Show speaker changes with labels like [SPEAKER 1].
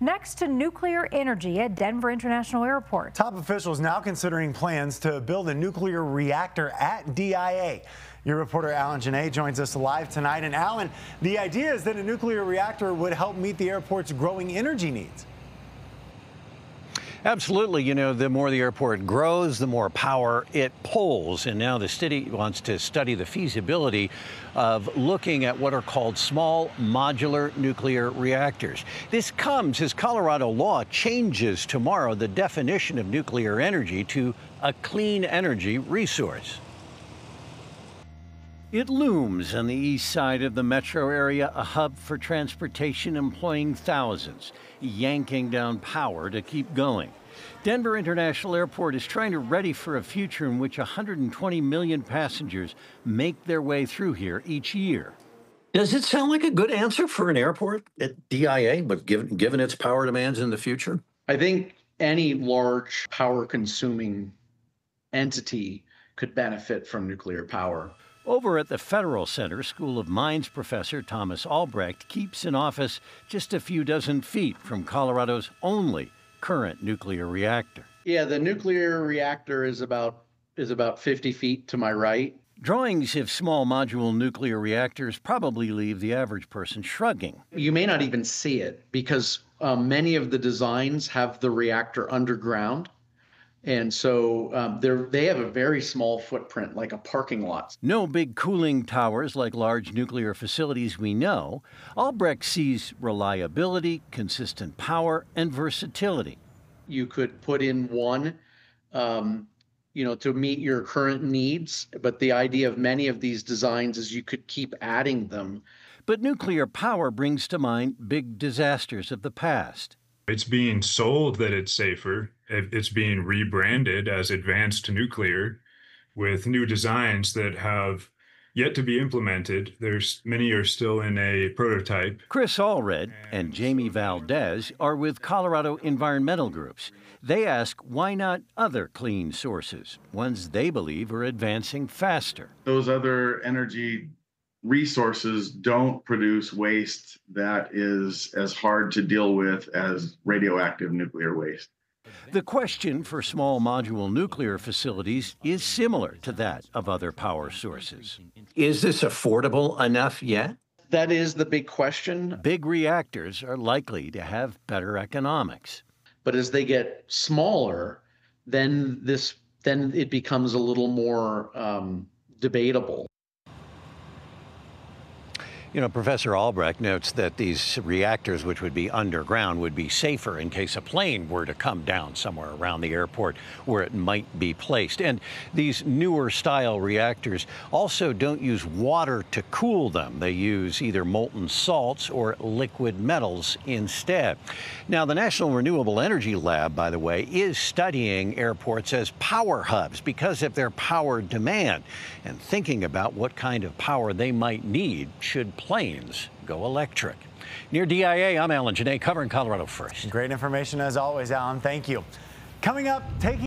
[SPEAKER 1] next to nuclear energy at Denver International Airport.
[SPEAKER 2] Top officials now considering plans to build a nuclear reactor at DIA. Your reporter Alan Gionet joins us live tonight. And Alan, the idea is that a nuclear reactor would help meet the airport's growing energy needs.
[SPEAKER 3] Absolutely. You know, the more the airport grows, the more power it pulls. And now the city wants to study the feasibility of looking at what are called small modular nuclear reactors. This comes as Colorado law changes tomorrow the definition of nuclear energy to a clean energy resource. It looms on the east side of the metro area, a hub for transportation employing thousands, yanking down power to keep going. Denver International Airport is trying to ready for a future in which 120 million passengers make their way through here each year.
[SPEAKER 4] Does it sound like a good answer for an airport at DIA, but given, given its power demands in the future?
[SPEAKER 5] I think any large power consuming entity could benefit from nuclear power.
[SPEAKER 3] Over at the Federal Center, School of Mines professor Thomas Albrecht keeps an office just a few dozen feet from Colorado's only current nuclear reactor.
[SPEAKER 5] Yeah, the nuclear reactor is about is about 50 feet to my right.
[SPEAKER 3] Drawings of small module nuclear reactors probably leave the average person shrugging.
[SPEAKER 5] You may not even see it because um, many of the designs have the reactor underground. And so um, they have a very small footprint, like a parking lot.
[SPEAKER 3] No big cooling towers like large nuclear facilities we know. Albrecht sees reliability, consistent power, and versatility.
[SPEAKER 5] You could put in one, um, you know, to meet your current needs. But the idea of many of these designs is you could keep adding them.
[SPEAKER 3] But nuclear power brings to mind big disasters of the past.
[SPEAKER 6] It's being sold that it's safer. It's being rebranded as advanced nuclear with new designs that have yet to be implemented. There's many are still in a prototype.
[SPEAKER 3] Chris Allred and Jamie Valdez are with Colorado environmental groups. They ask why not other clean sources, ones they believe are advancing faster.
[SPEAKER 7] Those other energy resources don't produce waste that is as hard to deal with as radioactive nuclear waste.
[SPEAKER 3] The question for small modular nuclear facilities is similar to that of other power sources.
[SPEAKER 4] Is this affordable enough yet?
[SPEAKER 5] That is the big question.
[SPEAKER 3] Big reactors are likely to have better economics.
[SPEAKER 5] But as they get smaller, then this then it becomes a little more um, debatable.
[SPEAKER 3] You know, Professor Albrecht notes that these reactors, which would be underground, would be safer in case a plane were to come down somewhere around the airport where it might be placed. And these newer style reactors also don't use water to cool them. They use either molten salts or liquid metals instead. Now, the National Renewable Energy Lab, by the way, is studying airports as power hubs because of their power demand and thinking about what kind of power they might need should planes go electric. Near DIA, I'm Alan Gionet covering Colorado First.
[SPEAKER 2] Great information as always, Alan. Thank you. Coming up, taking